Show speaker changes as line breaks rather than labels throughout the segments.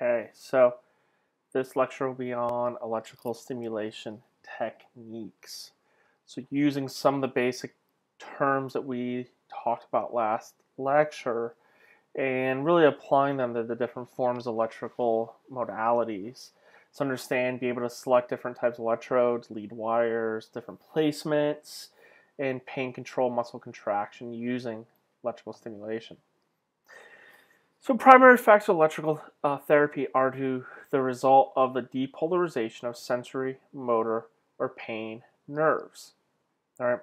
Okay, so this lecture will be on electrical stimulation techniques. So using some of the basic terms that we talked about last lecture and really applying them to the different forms of electrical modalities. So understand, be able to select different types of electrodes, lead wires, different placements, and pain control muscle contraction using electrical stimulation. So primary effects of electrical uh, therapy are to the result of the depolarization of sensory, motor, or pain nerves. All right.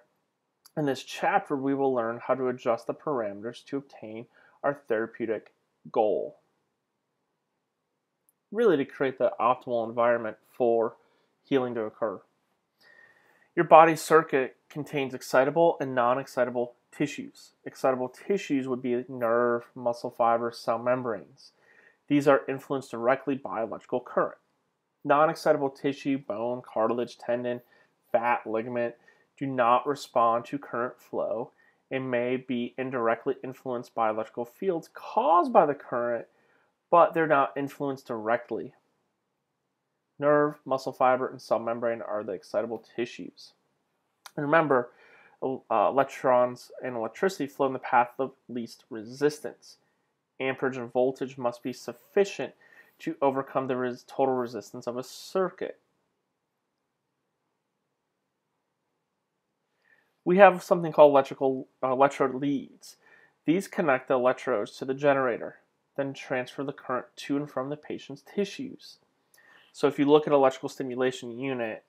In this chapter, we will learn how to adjust the parameters to obtain our therapeutic goal. Really to create the optimal environment for healing to occur. Your body circuit contains excitable and non-excitable tissues. Excitable tissues would be nerve, muscle fibers, cell membranes. These are influenced directly by electrical current. Non-excitable tissue, bone, cartilage, tendon, fat, ligament do not respond to current flow and may be indirectly influenced by electrical fields caused by the current, but they're not influenced directly. Nerve, muscle fiber, and cell membrane are the excitable tissues. And remember, uh, electrons and electricity flow in the path of least resistance. Amperage and voltage must be sufficient to overcome the res total resistance of a circuit. We have something called electrical uh, electrode leads. These connect the electrodes to the generator, then transfer the current to and from the patient's tissues. So if you look at electrical stimulation unit,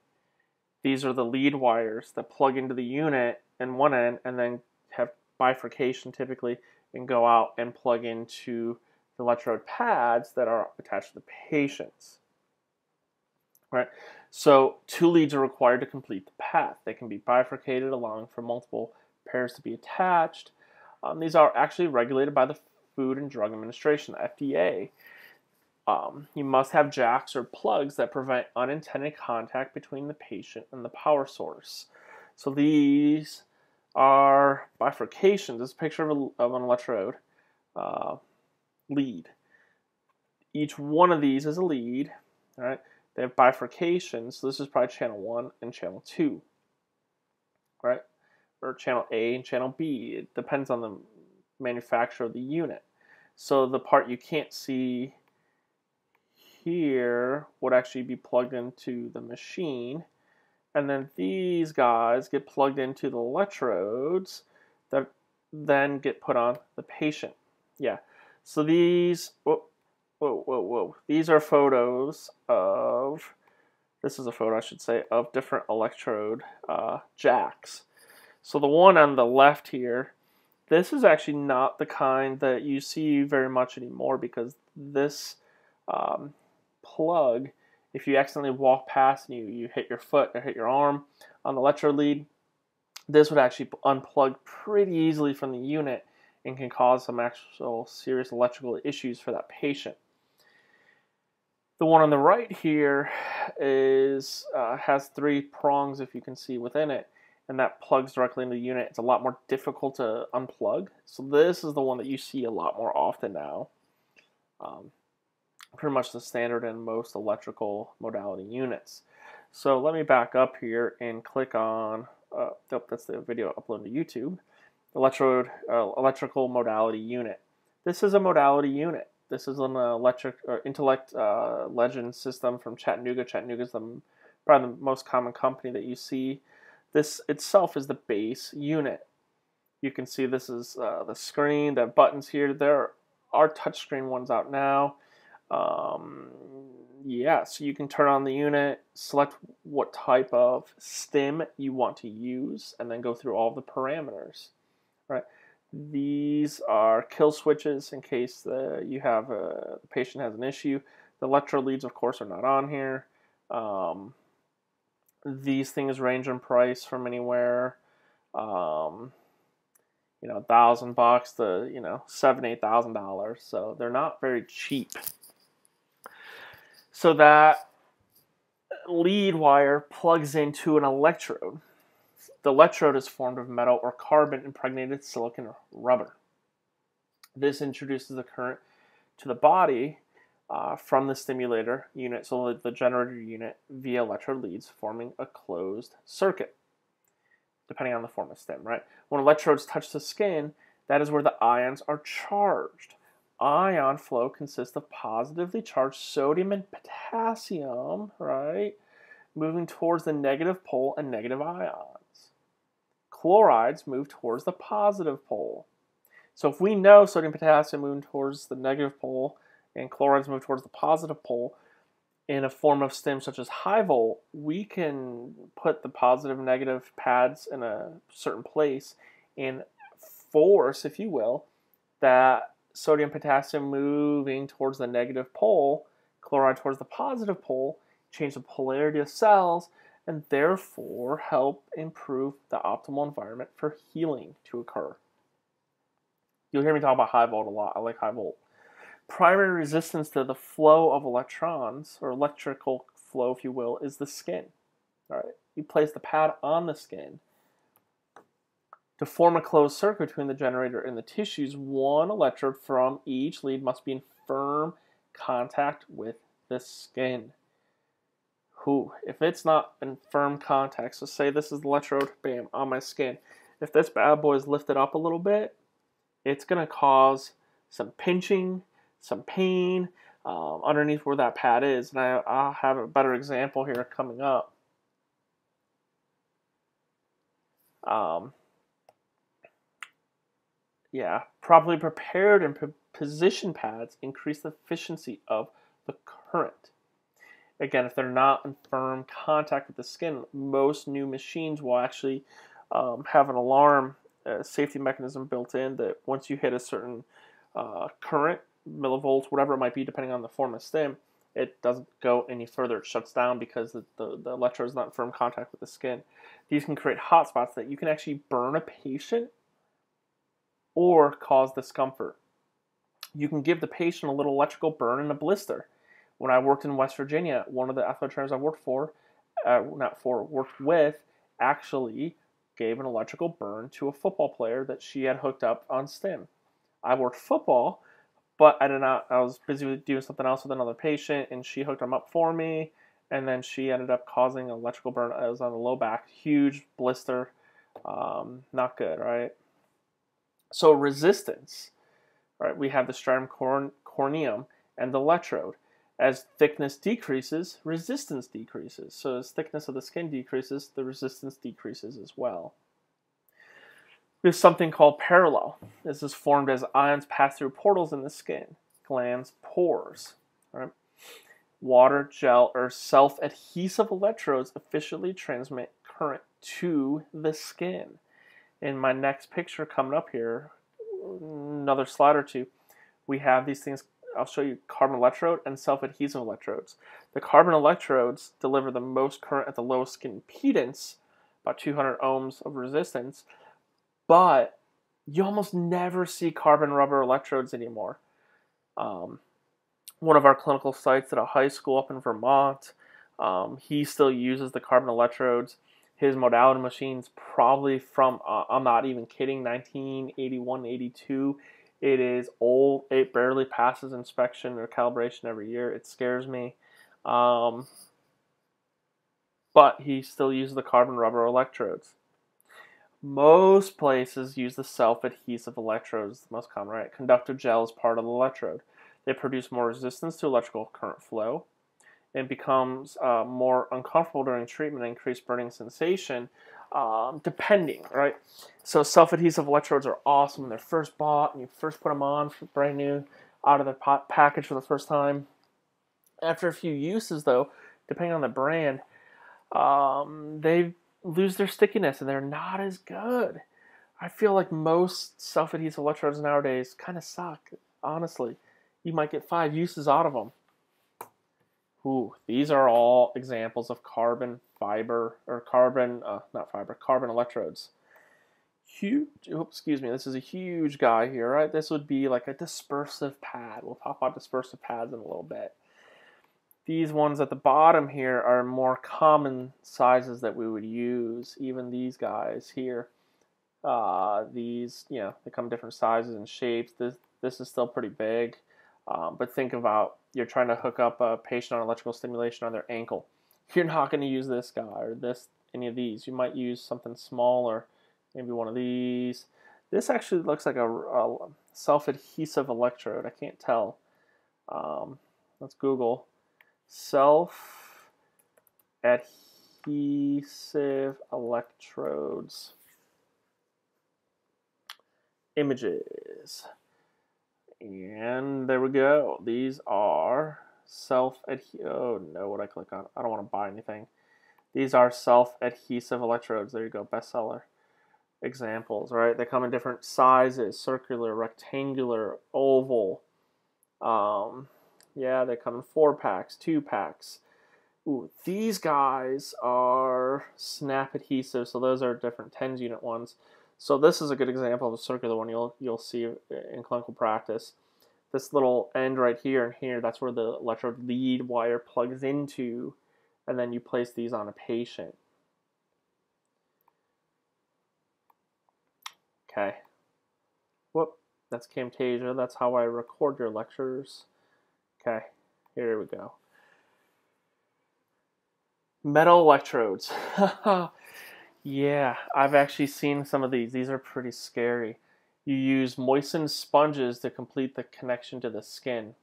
these are the lead wires that plug into the unit in one end and then have bifurcation typically and go out and plug into the electrode pads that are attached to the patients. Right? So two leads are required to complete the path. They can be bifurcated, allowing for multiple pairs to be attached. Um, these are actually regulated by the Food and Drug Administration, FDA. Um, you must have jacks or plugs that prevent unintended contact between the patient and the power source. So these are bifurcations. This picture of, a, of an electrode uh, lead. Each one of these is a lead. All right, they have bifurcations. So this is probably channel one and channel two. Right, or channel A and channel B. It depends on the manufacturer of the unit. So the part you can't see here would actually be plugged into the machine. And then these guys get plugged into the electrodes that then get put on the patient. Yeah. So these, whoa, whoa, whoa, whoa. These are photos of, this is a photo I should say, of different electrode uh, jacks. So the one on the left here, this is actually not the kind that you see very much anymore because this um, plug, if you accidentally walk past and you, you hit your foot or hit your arm on the electrode lead, this would actually unplug pretty easily from the unit and can cause some actual serious electrical issues for that patient. The one on the right here is uh, has three prongs, if you can see within it, and that plugs directly into the unit. It's a lot more difficult to unplug. So this is the one that you see a lot more often now. Um, pretty much the standard in most electrical modality units. So let me back up here and click on, uh, oh, that's the video uploaded to YouTube, electrode, uh, electrical modality unit. This is a modality unit. This is an electric or Intelect uh, Legend system from Chattanooga. Chattanooga is the, probably the most common company that you see. This itself is the base unit. You can see this is uh, the screen, the buttons here. There are touchscreen ones out now. Um, yeah, so you can turn on the unit, select what type of stim you want to use, and then go through all the parameters. Right. These are kill switches in case the, you have a the patient has an issue. The electro leads, of course, are not on here. Um, these things range in price from anywhere, um, you know, a thousand bucks to you know seven, eight thousand dollars. So they're not very cheap. So that lead wire plugs into an electrode. The electrode is formed of metal or carbon impregnated silicon or rubber. This introduces the current to the body uh, from the stimulator unit, so the, the generator unit, via electrode leads, forming a closed circuit, depending on the form of stim, right? When electrodes touch the skin, that is where the ions are charged. Ion flow consists of positively charged sodium and potassium, right, moving towards the negative pole and negative ions. Chlorides move towards the positive pole. So if we know sodium potassium moving towards the negative pole and chlorides move towards the positive pole in a form of stim such as high volt, we can put the positive negative pads in a certain place and force, if you will, that sodium potassium moving towards the negative pole, chloride towards the positive pole, change the polarity of cells, and therefore help improve the optimal environment for healing to occur. You'll hear me talk about high volt a lot. I like high volt. Primary resistance to the flow of electrons, or electrical flow, if you will, is the skin. All right, you place the pad on the skin. To form a closed circuit between the generator and the tissues, one electrode from each lead must be in firm contact with the skin. Who, if it's not in firm contact, so say this is the electrode, bam, on my skin. If this bad boy is lifted up a little bit, it's going to cause some pinching, some pain um, underneath where that pad is. And I, I'll have a better example here coming up. Um, yeah, properly prepared and position pads increase the efficiency of the current. Again, if they're not in firm contact with the skin, most new machines will actually um, have an alarm a safety mechanism built in that once you hit a certain uh, current, millivolts, whatever it might be, depending on the form of stim, it doesn't go any further. It shuts down because the, the, the electrode is not in firm contact with the skin. These can create hot spots that you can actually burn a patient or cause discomfort. You can give the patient a little electrical burn and a blister. When I worked in West Virginia, one of the athletic trainers I worked for, uh, not for, worked with, actually gave an electrical burn to a football player that she had hooked up on stim. I worked football, but I did not. I was busy with doing something else with another patient, and she hooked him up for me. And then she ended up causing an electrical burn. It was on the low back, huge blister. Um, not good, right? So resistance, right? We have the stratum corneum and the electrode. As thickness decreases, resistance decreases. So as thickness of the skin decreases, the resistance decreases as well. We have something called parallel. This is formed as ions pass through portals in the skin, glands, pores. Right? Water, gel, or self-adhesive electrodes efficiently transmit current to the skin. In my next picture coming up here, another slide or two, we have these things I'll show you carbon electrode and self-adhesive electrodes. The carbon electrodes deliver the most current at the lowest impedance, about 200 ohms of resistance, but you almost never see carbon rubber electrodes anymore. Um, one of our clinical sites at a high school up in Vermont, um, he still uses the carbon electrodes. His modality machines probably from, uh, I'm not even kidding, 1981, 82 it is old. It barely passes inspection or calibration every year. It scares me. Um, but he still uses the carbon rubber electrodes. Most places use the self-adhesive electrodes, the most common, right? Conductive gel is part of the electrode. They produce more resistance to electrical current flow. It becomes uh, more uncomfortable during treatment and increased burning sensation um, depending, right? So self-adhesive electrodes are awesome when they're first bought and you first put them on brand new out of the package for the first time. After a few uses, though, depending on the brand, um, they lose their stickiness and they're not as good. I feel like most self-adhesive electrodes nowadays kind of suck. Honestly, you might get five uses out of them. Ooh, these are all examples of carbon fiber or carbon, uh, not fiber, carbon electrodes. Huge, oops, excuse me, this is a huge guy here, right? This would be like a dispersive pad. We'll talk about dispersive pads in a little bit. These ones at the bottom here are more common sizes that we would use. Even these guys here, uh, these, you know, they come different sizes and shapes. This, this is still pretty big. Um, but think about you're trying to hook up a patient on electrical stimulation on their ankle. You're not going to use this guy or this any of these. You might use something smaller, maybe one of these. This actually looks like a, a self-adhesive electrode. I can't tell. Um, let's Google self-adhesive electrodes images. And there we go. These are self adhesive. Oh no, what I click on? I don't want to buy anything. These are self adhesive electrodes. There you go, bestseller examples, right? They come in different sizes circular, rectangular, oval. Um, yeah, they come in four packs, two packs. Ooh, these guys are snap adhesive, so those are different TENS unit ones. So this is a good example of a circular one you'll you'll see in clinical practice. This little end right here and here, that's where the electrode lead wire plugs into, and then you place these on a patient. Okay. Whoop, that's Camtasia. That's how I record your lectures. Okay, here we go. Metal electrodes. Yeah, I've actually seen some of these. These are pretty scary. You use moistened sponges to complete the connection to the skin.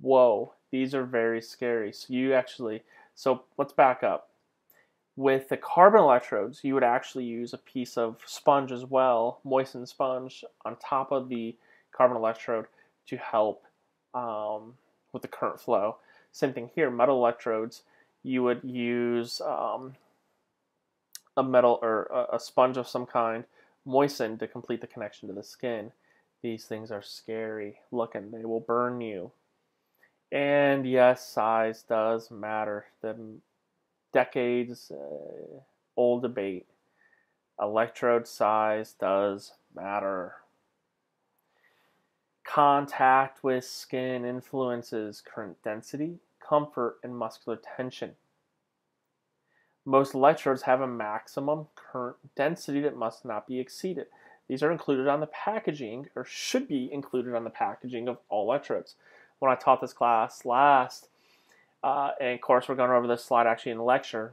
Whoa, these are very scary. So you actually, so let's back up. With the carbon electrodes, you would actually use a piece of sponge as well, moistened sponge, on top of the carbon electrode to help um, with the current flow. Same thing here, metal electrodes, you would use um, a metal or a, sponge of some kind moistened to complete the connection to the skin. These things are scary looking. They will burn you. And yes, size does matter. The decades uh, old debate. Electrode size does matter. Contact with skin influences current density, comfort, and muscular tension. Most electrodes have a maximum current density that must not be exceeded. These are included on the packaging, or should be included on the packaging of all electrodes. When I taught this class last, uh, and of course we're going over this slide actually in the lecture,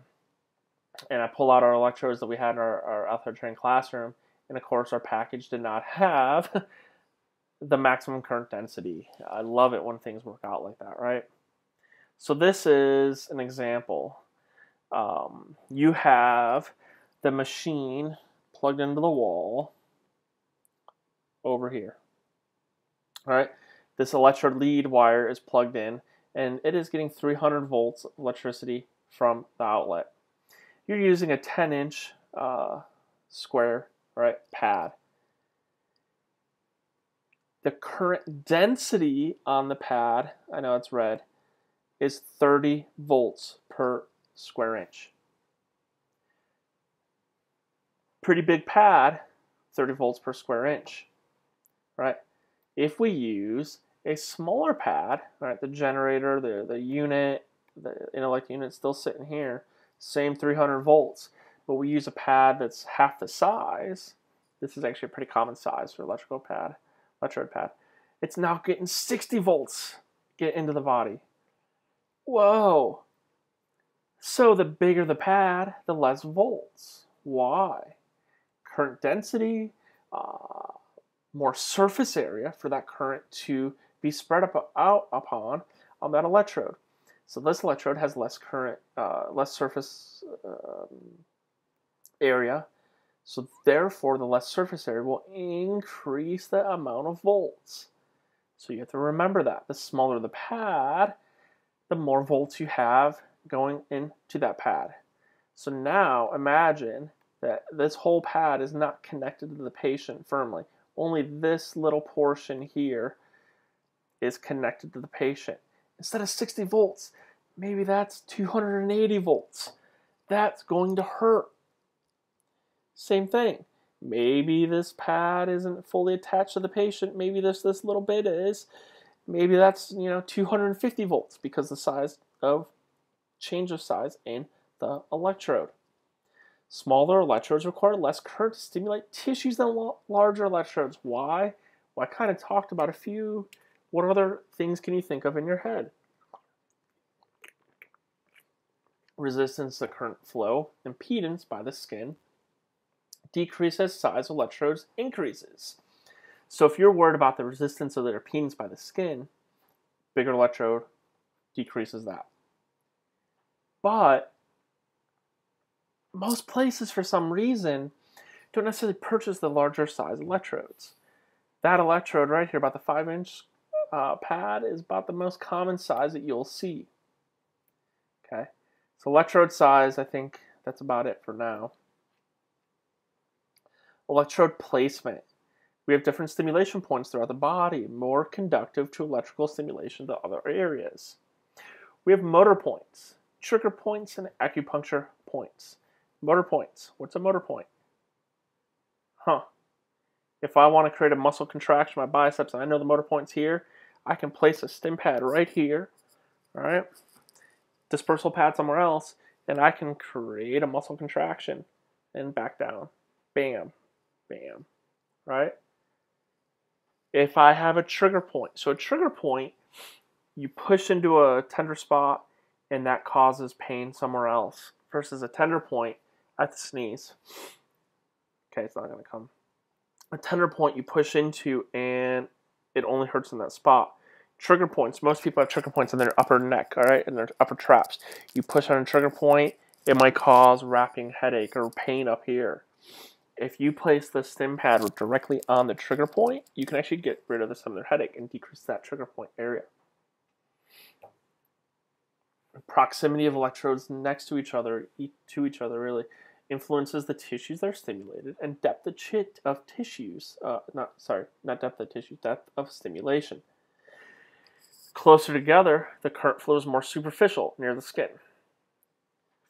and I pull out our electrodes that we had in our, our training classroom, and of course our package did not have the maximum current density. I love it when things work out like that, right? So this is an example um, you have the machine plugged into the wall over here. All right, this electrode lead wire is plugged in and it is getting 300 volts of electricity from the outlet. You're using a 10 inch uh, square right pad. The current density on the pad, I know it's red, is 30 volts per square inch. Pretty big pad, 30 volts per square inch, right? If we use a smaller pad, right, the generator, the, the unit, the Intelect unit still sitting here, same 300 volts, but we use a pad that's half the size. This is actually a pretty common size for electrical pad, electrode pad. It's now getting 60 volts get into the body. Whoa, so the bigger the pad, the less volts. Why? Current density, uh, more surface area for that current to be spread up, out upon on that electrode. So this electrode has less current, uh, less surface um, area. So therefore, the less surface area will increase the amount of volts. So you have to remember that. The smaller the pad, the more volts you have going into that pad. So now imagine that this whole pad is not connected to the patient firmly. Only this little portion here is connected to the patient. Instead of 60 volts, maybe that's 280 volts. That's going to hurt. Same thing. Maybe this pad isn't fully attached to the patient. Maybe this this little bit is. Maybe that's you know 250 volts because the size of change of size in the electrode. Smaller electrodes require less current to stimulate tissues than larger electrodes. Why? Well, I kind of talked about a few What other things can you think of in your head? Resistance to current flow, impedance by the skin, decrease as size of electrodes increases. So if you're worried about the resistance of the impedance by the skin, bigger electrode decreases that. But most places, for some reason, don't necessarily purchase the larger size electrodes. That electrode right here, about the 5 inch uh, pad, is about the most common size that you'll see. Okay, so electrode size, I think that's about it for now. Electrode placement. We have different stimulation points throughout the body, more conductive to electrical stimulation than other areas. We have motor points, trigger points, and acupuncture points. Motor points. What's a motor point? Huh. If I want to create a muscle contraction my biceps and I know the motor point's here, I can place a stim pad right here, all right? Dispersal pad somewhere else, and I can create a muscle contraction and back down. Bam, bam, right? If I have a trigger point, so a trigger point, you push into a tender spot and that causes pain somewhere else versus a tender point at the sneeze. Okay, it's not going to come. A tender point you push into and it only hurts in that spot. Trigger points. Most people have trigger points in their upper neck, all right, in their upper traps. You push on a trigger point, it might cause wrapping headache or pain up here. If you place the stim pad directly on the trigger point, you can actually get rid of the, some of their headache and decrease that trigger point area. Proximity of electrodes next to each other, to each other, really influences the tissues that are stimulated and depth of, chit of tissues. Uh, not sorry, not depth of tissue, depth of stimulation. Closer together, the current flow is more superficial near the skin.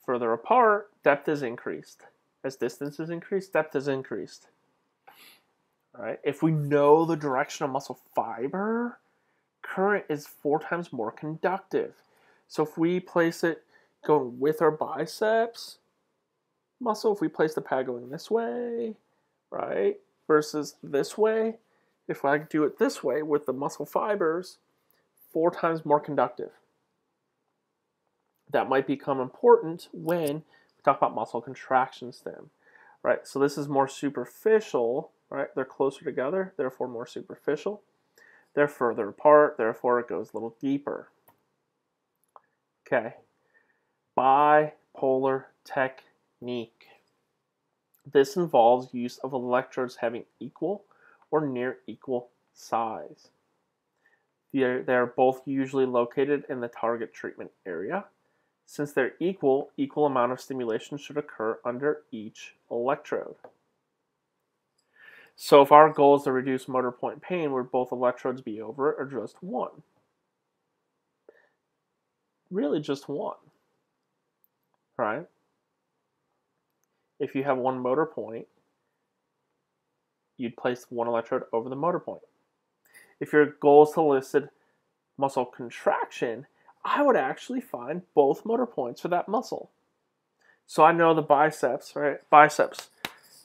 Further apart, depth is increased. As distance is increased, depth is increased. All right. If we know the direction of muscle fiber, current is four times more conductive. So if we place it going with our biceps, muscle if we place the pad going this way, right, versus this way. If I do it this way with the muscle fibers, four times more conductive. That might become important when we talk about muscle contraction stim, right? So this is more superficial, right? They're closer together, therefore more superficial. They're further apart, therefore it goes a little deeper. Okay. Bipolar technique. This involves use of electrodes having equal or near equal size. They're, they're both usually located in the target treatment area. Since they're equal, equal amount of stimulation should occur under each electrode. So if our goal is to reduce motor point pain, would both electrodes be over or just one? Really just one, right? if you have one motor point, you'd place one electrode over the motor point. If your goal is to elicit muscle contraction, I would actually find both motor points for that muscle. So I know the biceps, right? Biceps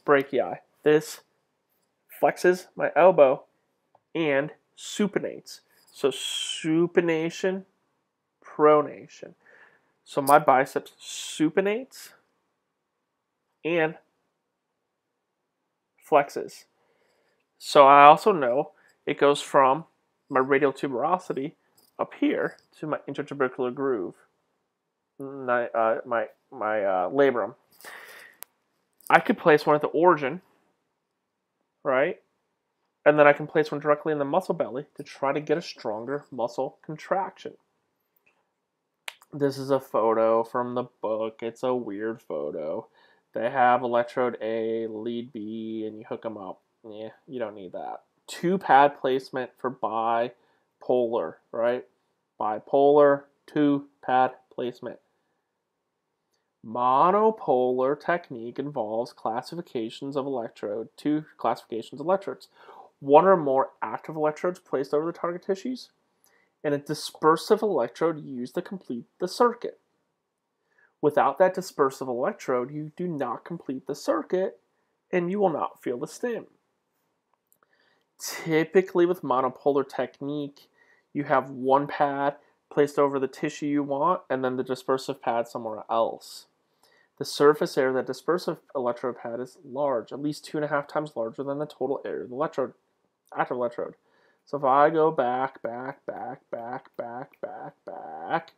brachii. This flexes my elbow and supinates. So supination, pronation. So my biceps supinates and flexes. So I also know it goes from my radial tuberosity up here to my intertubercular groove, my uh, my, my uh, labrum. I could place one at the origin, right? And then I can place one directly in the muscle belly to try to get a stronger muscle contraction. This is a photo from the book. It's a weird photo. They have electrode A, lead B, and you hook them up. Yeah, you don't need that. Two pad placement for bipolar, right? Bipolar, two pad placement. Monopolar technique involves classifications of electrode, two classifications of electrodes. One or more active electrodes placed over the target tissues, and a dispersive electrode used to complete the circuit. Without that dispersive electrode, you do not complete the circuit and you will not feel the stim. Typically, with monopolar technique, you have one pad placed over the tissue you want and then the dispersive pad somewhere else. The surface area of the dispersive electrode pad is large, at least two and a half times larger than the total area of the electrode, active electrode. So if I go back, back, back, back, back, back, back,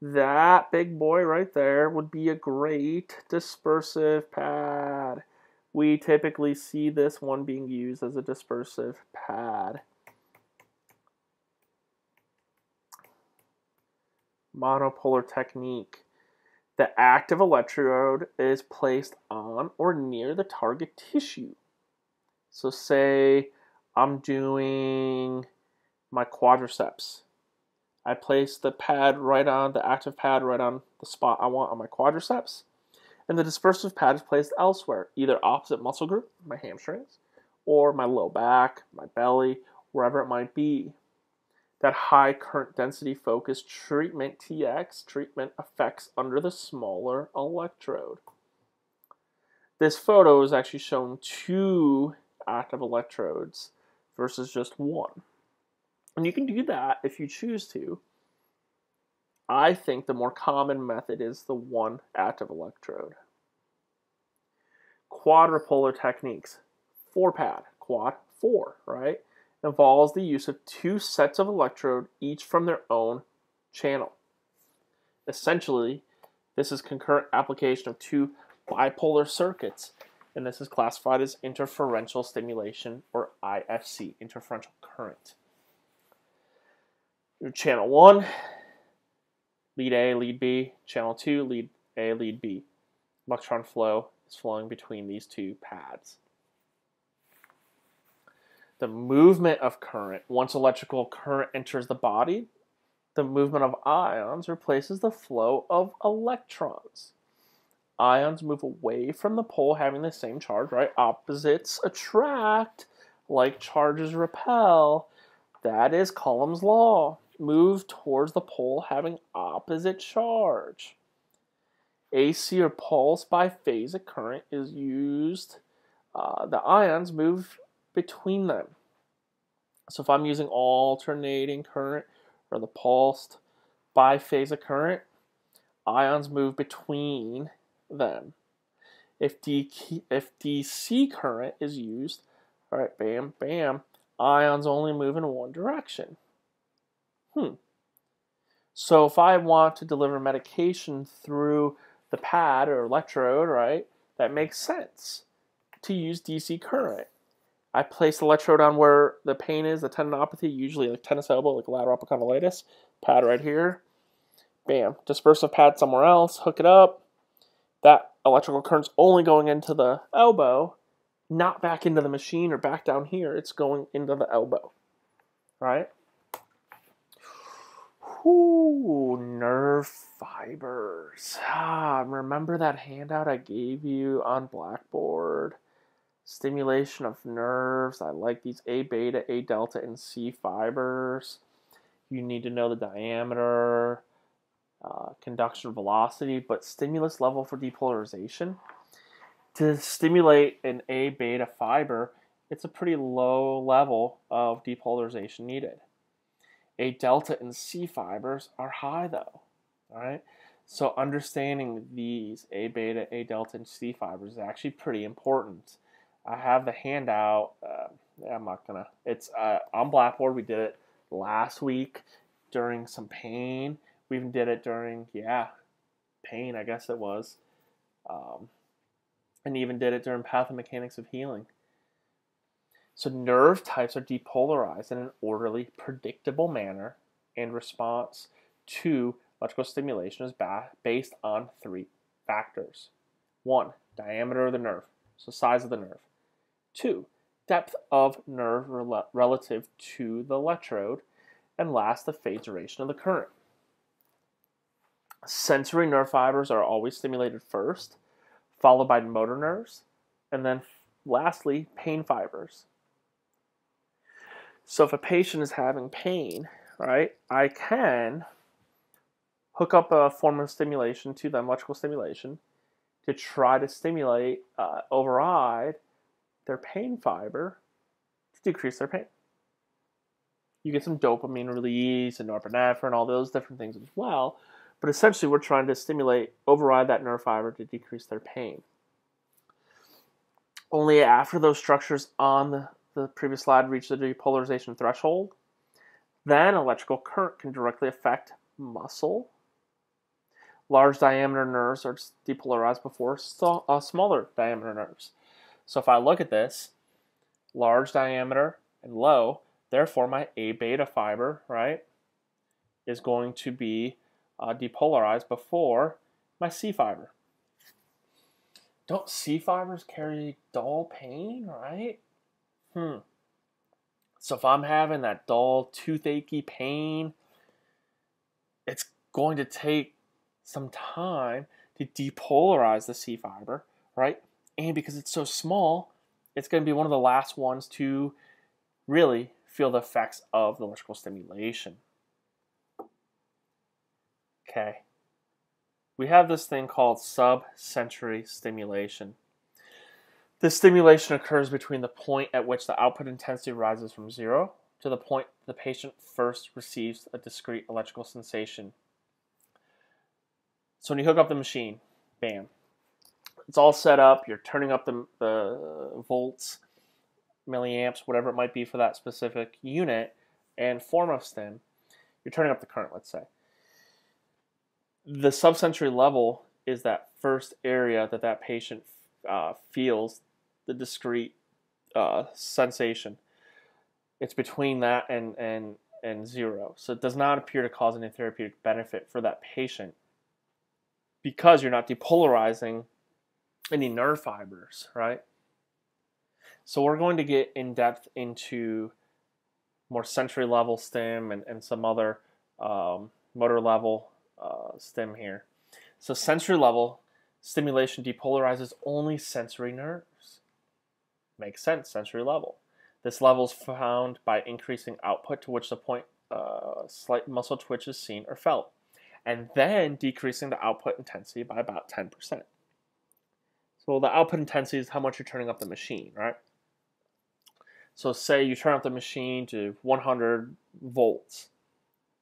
that big boy right there would be a great dispersive pad. We typically see this one being used as a dispersive pad. Monopolar technique. The active electrode is placed on or near the target tissue. So say I'm doing my quadriceps. I place the pad right on, the active pad right on the spot I want on my quadriceps. And the dispersive pad is placed elsewhere, either opposite muscle group, my hamstrings, or my low back, my belly, wherever it might be. That high current density focused treatment, TX, treatment affects under the smaller electrode. This photo is actually showing two active electrodes versus just one. And you can do that if you choose to. I think the more common method is the one active electrode. Quadrupolar techniques, four pad, quad, four, right? Involves the use of two sets of electrode, each from their own channel. Essentially, this is concurrent application of two bipolar circuits, and this is classified as interferential stimulation or IFC, interferential current. Your channel 1, lead A, lead B, channel 2, lead A, lead B. Electron flow is flowing between these two pads. The movement of current, once electrical current enters the body, the movement of ions replaces the flow of electrons. Ions move away from the pole having the same charge, right? Opposites attract, like charges repel. That is Coulomb's law move towards the pole having opposite charge. AC or pulse biphasic current is used. Uh, the ions move between them. So if I'm using alternating current or the pulsed biphasic current, ions move between them. If, D- if DC current is used, all right, bam, bam, ions only move in one direction. Hmm. So if I want to deliver medication through the pad or electrode, right, that makes sense to use DC current. I place the electrode on where the pain is, the tendinopathy, usually like tennis elbow, like lateral epicondylitis. Pad right here. Bam. Dispersive pad somewhere else. Hook it up. That electrical current's only going into the elbow, not back into the machine or back down here. It's going into the elbow. Right? Ooh, nerve fibers. Ah, remember that handout I gave you on Blackboard? Stimulation of nerves. I like these A beta, A delta, and C fibers. You need to know the diameter, uh, conduction velocity, but stimulus level for depolarization. To stimulate an A beta fiber, it's a pretty low level of depolarization needed. A delta and C fibers are high though. All right. So understanding these A beta, A delta, and C fibers is actually pretty important. I have the handout. Uh, I'm not gonna. It's uh, on Blackboard. We did it last week during some pain. We even did it during yeah, pain. I guess it was, um, and even did it during pathomechanics of healing. So nerve types are depolarized in an orderly, predictable manner in response to electrical stimulation is ba- based on three factors. One, diameter of the nerve, so size of the nerve. Two, depth of nerve rel- relative to the electrode. And last, the phase duration of the current. Sensory nerve fibers are always stimulated first, followed by motor nerves, and then lastly, pain fibers. So if a patient is having pain, right, I can hook up a form of stimulation to them, electrical stimulation, to try to stimulate, uh, override their pain fiber to decrease their pain. You get some dopamine release and norepinephrine all those different things as well. But essentially, we're trying to stimulate, override that nerve fiber to decrease their pain. Only after those structures on the, the previous slide reach the depolarization threshold, then electrical current can directly affect muscle. Large diameter nerves are depolarized before uh, smaller diameter nerves. So if I look at this, large diameter and low, therefore my A beta fiber, right, is going to be uh, depolarized before my C fiber. Don't C fibers carry dull pain, right? Hmm. So if I'm having that dull, toothache pain, it's going to take some time to depolarize the C fiber, right? And because it's so small, it's going to be one of the last ones to really feel the effects of the electrical stimulation. Okay. We have this thing called subsensory stimulation. This stimulation occurs between the point at which the output intensity rises from zero to the point the patient first receives a discrete electrical sensation. So when you hook up the machine, bam, it's all set up. You're turning up the, the volts, milliamps, whatever it might be for that specific unit and form of stim. You're turning up the current, let's say the subsensory level is that first area that that patient uh, feels the discrete uh, sensation. It's between that and, and, and zero. So it does not appear to cause any therapeutic benefit for that patient because you're not depolarizing any nerve fibers, right? So we're going to get in depth into more sensory level stim and, and some other um, motor level uh, stim here. So sensory level stimulation depolarizes only sensory nerves. Makes sense, sensory level. This level is found by increasing output to which the point uh, slight muscle twitch is seen or felt, and then decreasing the output intensity by about 10%. So the output intensity is how much you're turning up the machine, right? So say you turn up the machine to 100 volts,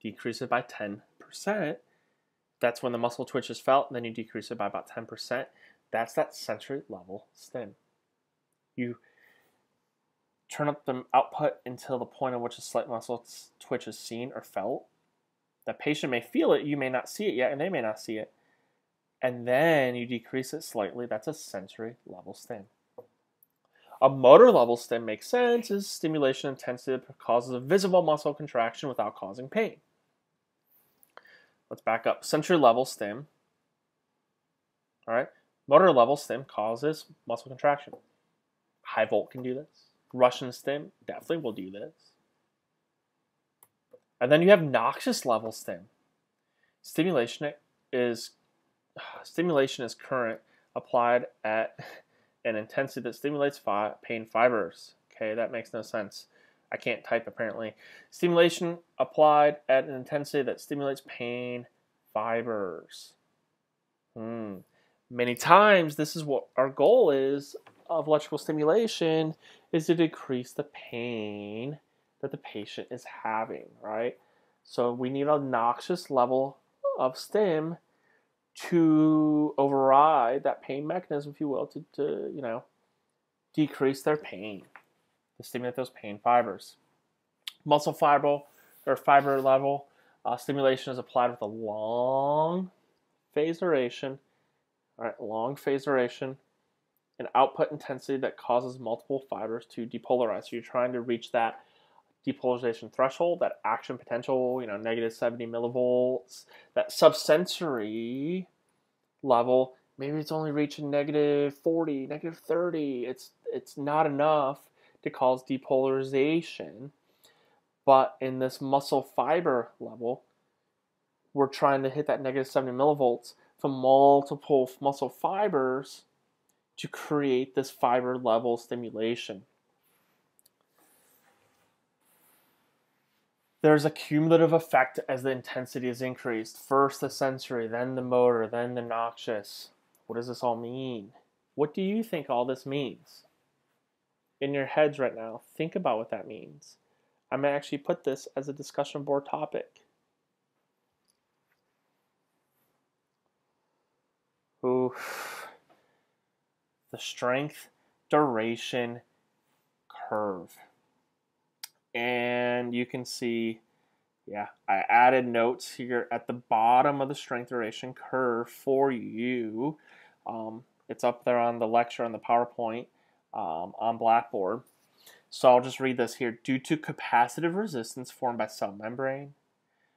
decrease it by 10%, that's when the muscle twitch is felt, then you decrease it by about 10%. That's that sensory level stim. You turn up the output until the point at which a slight muscle twitch is seen or felt. The patient may feel it, you may not see it yet, and they may not see it. And then you decrease it slightly. That's a sensory level stim. A motor level stim makes sense is stimulation intensity that causes a visible muscle contraction without causing pain. Let's back up. Sensory level stim. All right. Motor level stim causes muscle contraction. High volt can do this. Russian stim definitely will do this. And then you have noxious level stim. Stimulation is stimulation is current applied at an intensity that stimulates fi pain fibers. Okay, that makes no sense. I can't type apparently. Stimulation applied at an intensity that stimulates pain fibers. Hmm. Many times, this is what our goal is of electrical stimulation is to decrease the pain that the patient is having, right? So we need a noxious level of stim to override that pain mechanism, if you will, to, to you know decrease their pain to stimulate those pain fibers. Muscle fiber or fiber level uh, stimulation is applied with a long phase duration, all right, long phase duration, an output intensity that causes multiple fibers to depolarize. So you're trying to reach that depolarization threshold, that action potential, you know, negative 70 millivolts, that subsensory level, maybe it's only reaching negative 40, negative 30. It's it's not enough to cause depolarization. But in this muscle fiber level, we're trying to hit that negative 70 millivolts from multiple muscle fibers to create this fiber level stimulation. There's a cumulative effect as the intensity is increased. First the sensory, then the motor, then the noxious. What does this all mean? What do you think all this means? In your heads right now, think about what that means. I may actually put this as a discussion board topic. Ooh, the strength duration curve. And you can see, yeah, I added notes here at the bottom of the strength duration curve for you. Um, it's up there on the lecture on the PowerPoint um, on Blackboard. So I'll just read this here. Due to capacitive resistance formed by cell membrane,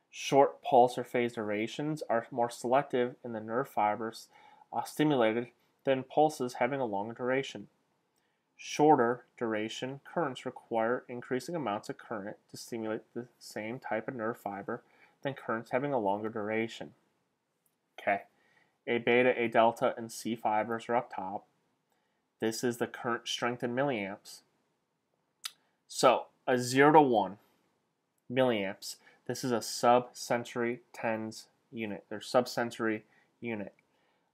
short pulse or phase durations are more selective in the nerve fibers uh, stimulated than pulses having a longer duration. Shorter duration currents require increasing amounts of current to stimulate the same type of nerve fiber than currents having a longer duration. Okay, A beta, A delta, and C fibers are up top. This is the current strength in milliamps. So a 0 to 1 milliamps, this is a sub-sensory TENS unit, or sub-sensory unit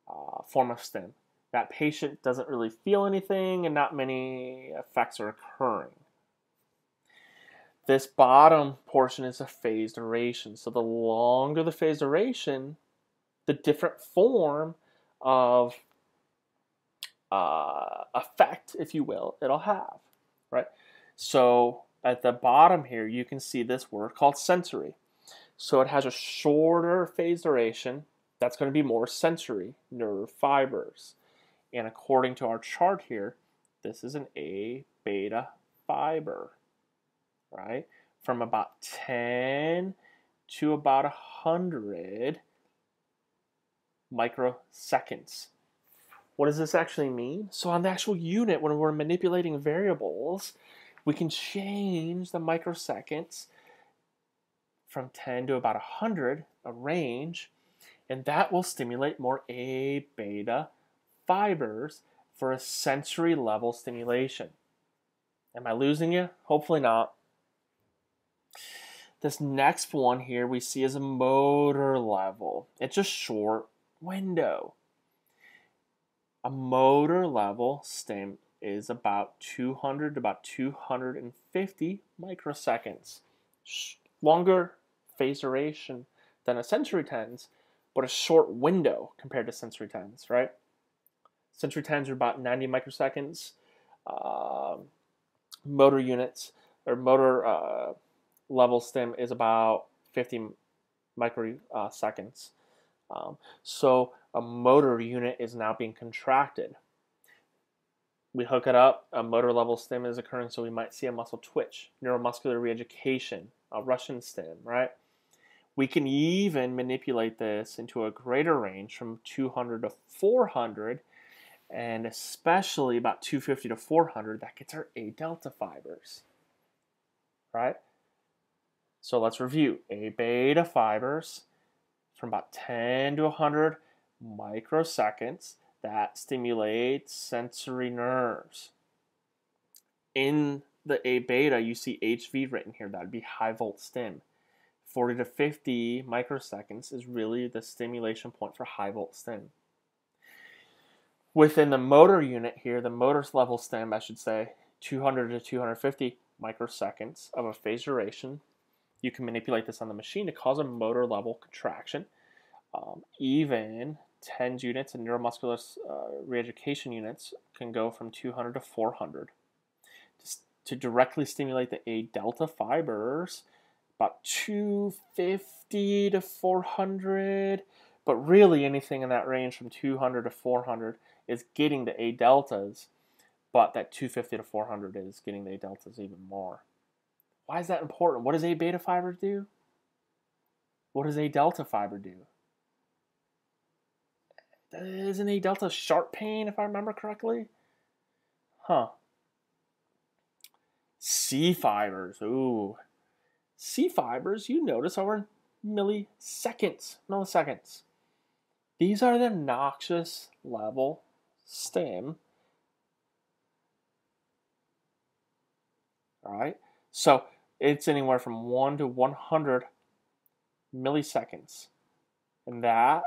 uh, form of stim that patient doesn't really feel anything and not many effects are occurring. This bottom portion is a phase duration. So the longer the phase duration, the different form of uh, effect, if you will, it'll have, right? So at the bottom here, you can see this word called sensory. So it has a shorter phase duration. That's going to be more sensory nerve fibers. And according to our chart here, this is an A beta fiber, right? From about 10 to about 100 microseconds. What does this actually mean? So on the actual unit, when we're manipulating variables, we can change the microseconds from 10 to about 100, a range, and that will stimulate more A beta fibers for a sensory level stimulation. Am I losing you? Hopefully not. This next one here we see is a motor level. It's a short window. A motor level stim is about 200 to about 250 microseconds. Longer phase duration than a sensory TENS, but a short window compared to sensory TENS, right? Sensory tens are about 90 microseconds. Uh, motor units or motor uh, level stim is about 50 microseconds. Um, so a motor unit is now being contracted. We hook it up, a motor level stim is occurring, so we might see a muscle twitch, neuromuscular reeducation, a Russian stim, right? We can even manipulate this into a greater range from 200 to 400 and especially about 250 to 400, that gets our A delta fibers, right? So let's review A beta fibers from about 10 to 100 microseconds that stimulate sensory nerves. In the A beta, you see HV written here, that would be high volt stim. 40 to 50 microseconds is really the stimulation point for high volt stim. Within the motor unit here, the motor's level stim, I should say, 200 to 250 microseconds of a phase duration. You can manipulate this on the machine to cause a motor level contraction. Um, even TENS units and neuromuscular uh, reeducation units can go from 200 to 400. To, to directly stimulate the A delta fibers, about 250 to 400, but really anything in that range from 200 to 400 is getting the A deltas, but that 250 to 400 is getting the A deltas even more. Why is that important? What does A beta fiber do? What does A delta fiber do? Isn't A delta sharp pain, if I remember correctly? Huh. C fibers. Ooh. C fibers, you notice, are in milliseconds. Milliseconds. These are the noxious level stim. All right, so it's anywhere from 1 to 100 milliseconds. And that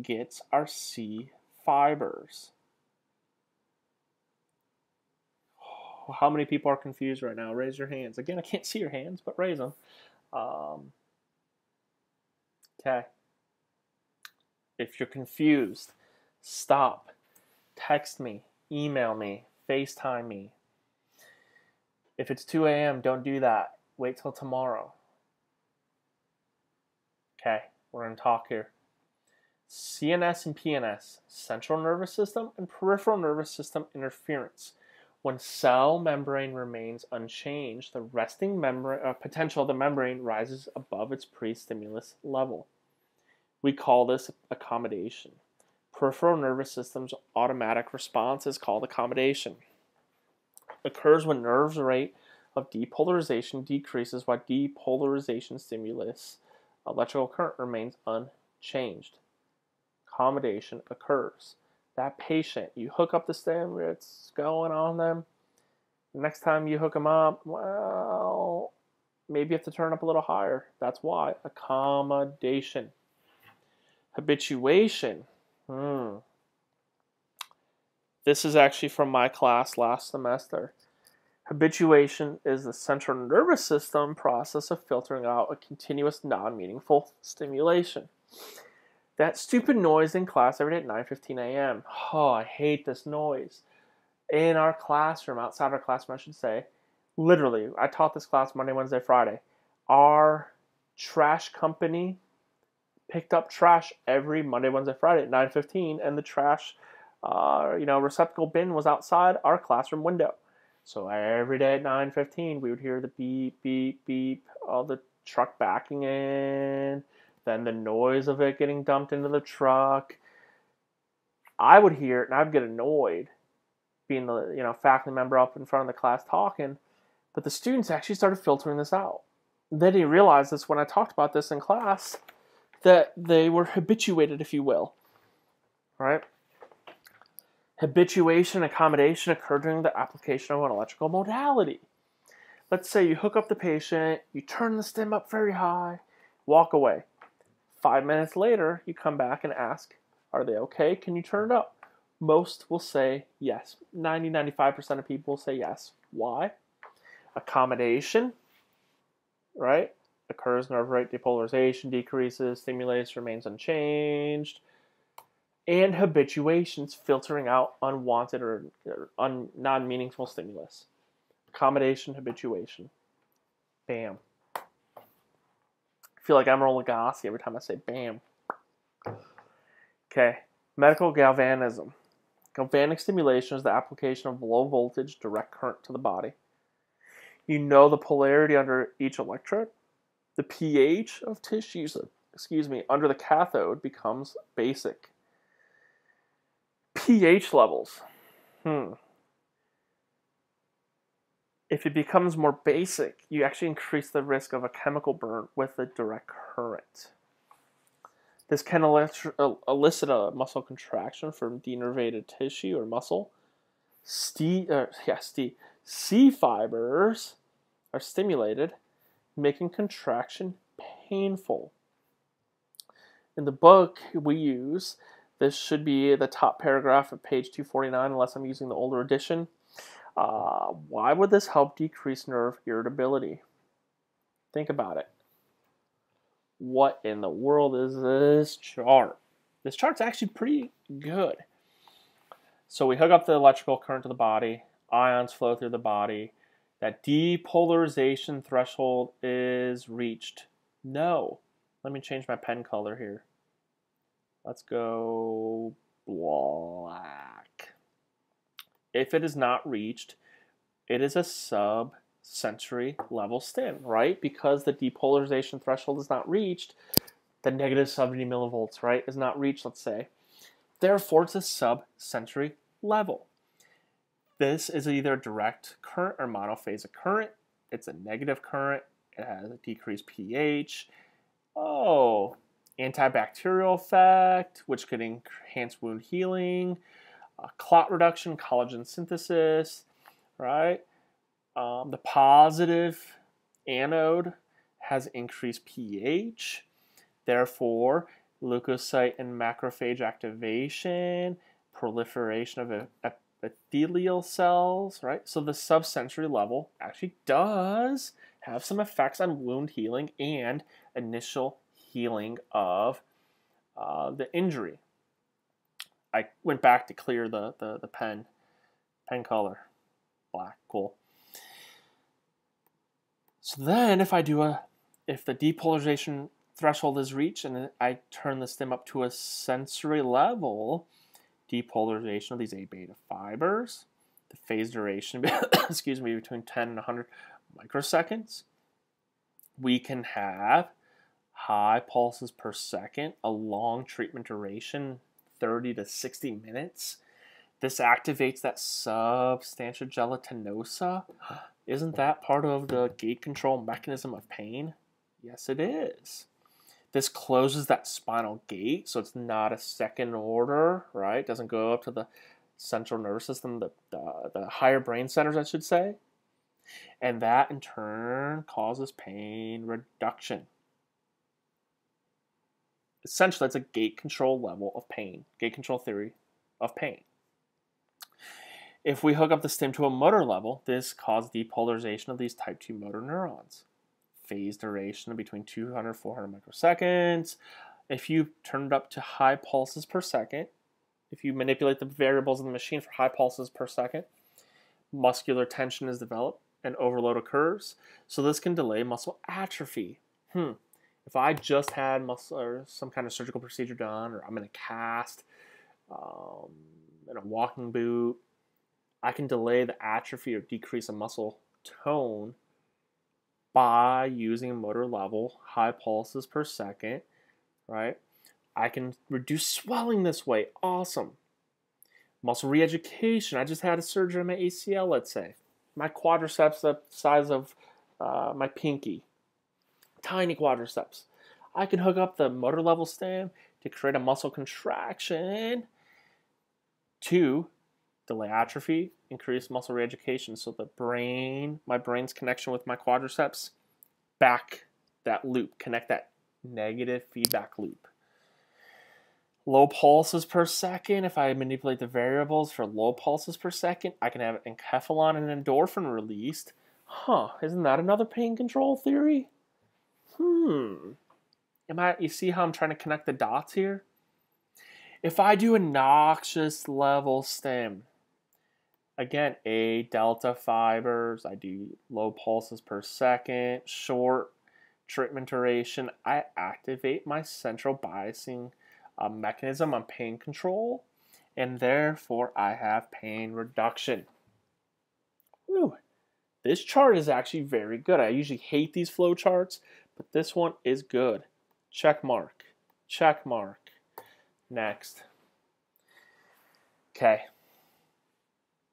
gets our C fibers. How many people are confused right now? Raise your hands. Again, I can't see your hands, but raise them. Um, okay. If you're confused, stop. Text me, email me, FaceTime me. If it's 2 a.m., don't do that. Wait till tomorrow. Okay, we're going to talk here. CNS and PNS, central nervous system and peripheral nervous system interference. When cell membrane remains unchanged, the resting membrane uh, potential of the membrane rises above its pre-stimulus level. We call this accommodation. Peripheral nervous system's automatic response is called accommodation. Occurs when nerves rate of depolarization decreases while depolarization stimulus electrical current remains unchanged. Accommodation occurs. That patient, you hook up the stim, it's going on them. next time you hook them up, well, maybe you have to turn up a little higher. That's why. Accommodation. Habituation. Hmm. This is actually from my class last semester. Habituation is the central nervous system process of filtering out a continuous non-meaningful stimulation. That stupid noise in class every day at 9:15 a.m. Oh, I hate this noise. In our classroom, outside our classroom, I should say, literally, I taught this class Monday, Wednesday, Friday. Our trash company picked up trash every Monday, Wednesday, Friday at 9:15, and the trash, uh, you know, receptacle bin was outside our classroom window. So every day at 9:15, we would hear the beep, beep, beep of the truck backing in, then the noise of it getting dumped into the truck. I would hear it and I'd get annoyed being the you know faculty member up in front of the class talking, but the students actually started filtering this out. They didn't realize this when I talked about this in class that they were habituated, if you will. Right? Habituation accommodation occur during the application of an electrical modality. Let's say you hook up the patient, you turn the stim up very high, walk away. Five minutes later, you come back and ask, Are they okay? Can you turn it up? Most will say yes. 90 95% of people will say yes. Why? Accommodation, right? Occurs, nerve rate depolarization decreases, stimulation remains unchanged and habituations filtering out unwanted or, or un, non-meaningful stimulus. Accommodation, habituation. Bam. I feel like I'm Emeril Lagasse every time I say bam. Okay, medical galvanism. Galvanic stimulation is the application of low voltage direct current to the body. You know the polarity under each electrode. The pH of tissues, excuse me, under the cathode becomes basic pH levels. Hmm. If it becomes more basic, you actually increase the risk of a chemical burn with a direct current. This can elicit a muscle contraction from denervated tissue or muscle. St- uh, yeah, C fibers are stimulated, making contraction painful. In the book we use, this should be the top paragraph of page 249 unless I'm using the older edition. Uh, why would this help decrease nerve irritability? Think about it. What in the world is this chart? This chart's actually pretty good. So we hook up the electrical current to the body, ions flow through the body. That depolarization threshold is reached. No. Let me change my pen color here. Let's go black. If it is not reached, it is a sub sensory level stim, right? Because the depolarization threshold is not reached, the negative 70 millivolts, right, is not reached, let's say. Therefore, it's a sub sensory level. This is either direct current or monophasic current. It's a negative current. It has a decreased pH. Oh, antibacterial effect, which could enhance wound healing, uh, clot reduction, collagen synthesis, right? Um, the positive anode has increased pH, therefore, leukocyte and macrophage activation, proliferation of epithelial cells, right? So the subsensory level actually does have some effects on wound healing and initial healing of uh, the injury. I went back to clear the, the, the pen, pen color, black, cool. So then if I do a, if the depolarization threshold is reached and I turn the stim up to a sensory level, depolarization of these A beta fibers, the phase duration, excuse me, between 10 and 100 microseconds. We can have high pulses per second, a long treatment duration, 30 to 60 minutes. This activates that substantia gelatinosa. Isn't that part of the gate control mechanism of pain? Yes, it is. This closes that spinal gate, so it's not a second order, right? Doesn't go up to the central nervous system, the, the, the higher brain centers, I should say. And that in turn causes pain reduction. Essentially, that's a gate control level of pain, gate control theory of pain. If we hook up the stim to a motor level, this causes depolarization of these type 2 motor neurons phase duration between 200 400 microseconds. If you turn it up to high pulses per second, if you manipulate the variables of the machine for high pulses per second, muscular tension is developed and overload occurs. So this can delay muscle atrophy. Hmm. If I just had muscle or some kind of surgical procedure done, or I'm in a cast, um, in a walking boot, I can delay the atrophy or decrease a muscle tone by using a motor level, high pulses per second, right? I can reduce swelling this way. Awesome. Muscle reeducation. I just had a surgery on my ACL, let's say. My quadriceps the size of uh, my pinky. Tiny quadriceps. I can hook up the motor level stim to create a muscle contraction to delay atrophy, increase muscle reeducation. So the brain, my brain's connection with my quadriceps, back that loop, connect that negative feedback loop. Low pulses per second. If I manipulate the variables for low pulses per second, I can have enkephalin and endorphin released. Huh, isn't that another pain control theory? Hmm. Am I you see how I'm trying to connect the dots here? If I do a noxious level stim, again, A delta fibers. I do low pulses per second, short treatment duration. I activate my central biasing uh, mechanism on pain control, and therefore I have pain reduction. Whew. This chart is actually very good. I usually hate these flow charts, but this one is good. Check mark. Check mark. Next. Okay.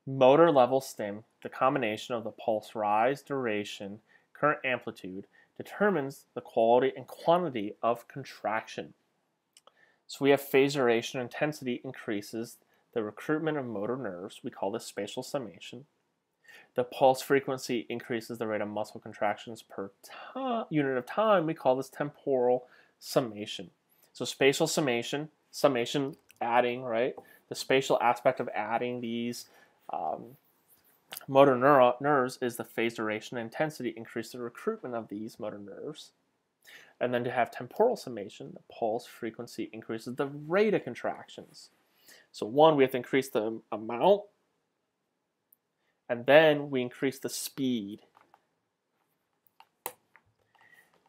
Motor level stim, the combination of the pulse rise, duration, current amplitude, determines the quality and quantity of contraction. So we have phase duration intensity increases the recruitment of motor nerves. We call this spatial summation. The pulse frequency increases the rate of muscle contractions per unit of time. We call this temporal summation. So spatial summation, summation adding, right? The spatial aspect of adding these um, motor neuro- nerves is the phase duration and intensity increase the recruitment of these motor nerves. And then to have temporal summation, the pulse frequency increases the rate of contractions. So one, we have to increase the amount, and then we increase the speed.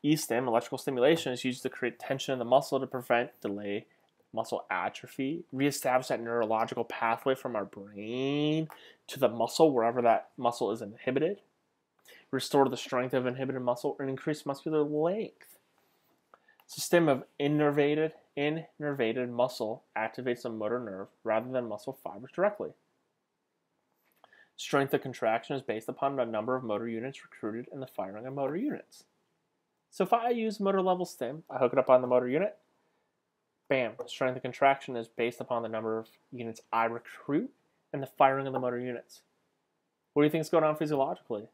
E-stim, electrical stimulation, is used to create tension in the muscle to prevent delay muscle atrophy, reestablish that neurological pathway from our brain to the muscle, wherever that muscle is inhibited, restore the strength of inhibited muscle, and increase muscular length. System of innervated, innervated muscle activates the motor nerve rather than muscle fibers directly. Strength of contraction is based upon the number of motor units recruited and the firing of motor units. So if I use motor level stim, I hook it up on the motor unit, Bam, strength of contraction is based upon the number of units I recruit and the firing of the motor units. What do you think is going on physiologically?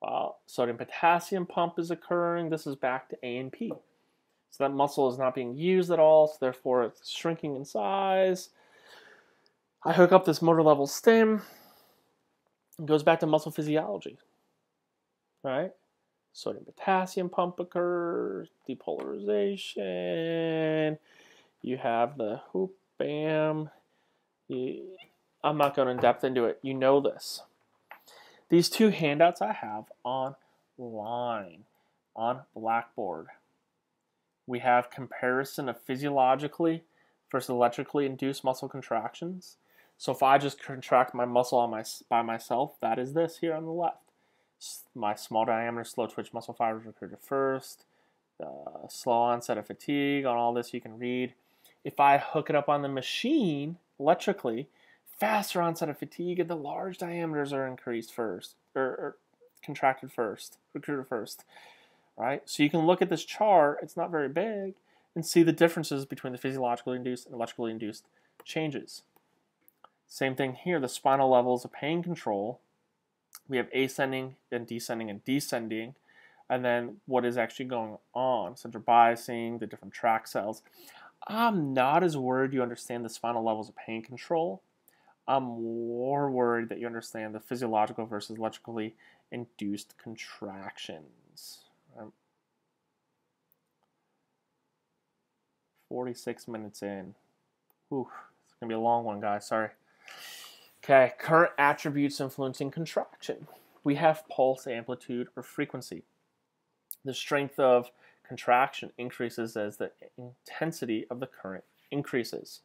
Well, sodium potassium pump is occurring. This is back to A and P. So that muscle is not being used at all, so therefore it's shrinking in size. I hook up this motor level stim. It goes back to muscle physiology. Right? Sodium potassium pump occurs, depolarization. You have the hoop, bam. I'm not going in depth into it. You know this. These two handouts I have online on Blackboard. We have comparison of physiologically versus electrically induced muscle contractions. So if I just contract my muscle on my by myself, that is this here on the left. My small diameter slow twitch muscle fibers recruited first. The slow onset of fatigue on all this you can read. If I hook it up on the machine electrically, faster onset of fatigue and the large diameters are increased first or, or contracted first, recruited first. Right? So you can look at this chart, it's not very big, and see the differences between the physiologically induced and electrically induced changes. Same thing here, the spinal levels of pain control. We have ascending and descending and descending, and then what is actually going on, central biasing, the different tract cells. I'm not as worried you understand the spinal levels of pain control. I'm more worried that you understand the physiological versus electrically induced contractions. 46 minutes in. Ooh, it's going to be a long one, guys. Sorry. Okay, current attributes influencing contraction. We have pulse amplitude or frequency. The strength of contraction increases as the intensity of the current increases.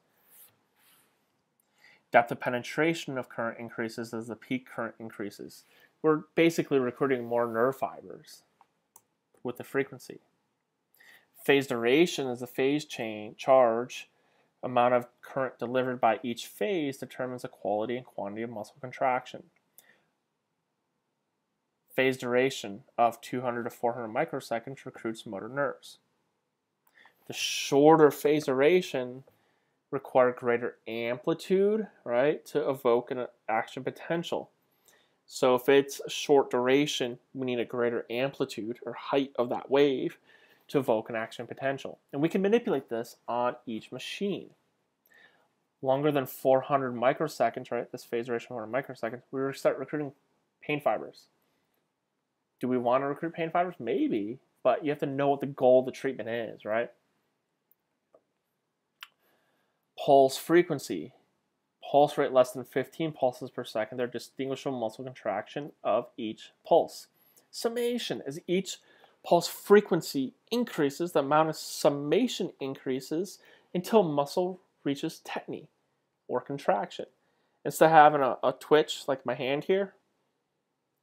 Depth of penetration of current increases as the peak current increases. We're basically recruiting more nerve fibers with the frequency. Phase duration is the phase change charge amount of current delivered by each phase determines the quality and quantity of muscle contraction. Phase duration of 200 to 400 microseconds recruits motor nerves. The shorter phase duration require greater amplitude, right, to evoke an action potential. So if it's short duration, we need a greater amplitude or height of that wave to evoke an action potential. And we can manipulate this on each machine longer than 400 microseconds, right? This phase duration 400 microseconds, we start recruiting pain fibers. Do we want to recruit pain fibers? Maybe, but you have to know what the goal of the treatment is, right? Pulse frequency. Pulse rate less than 15 pulses per second. They're distinguishable muscle contraction of each pulse. Summation. is each pulse frequency increases, the amount of summation increases until muscle reaches tetany or contraction. Instead of having a, a twitch like my hand here,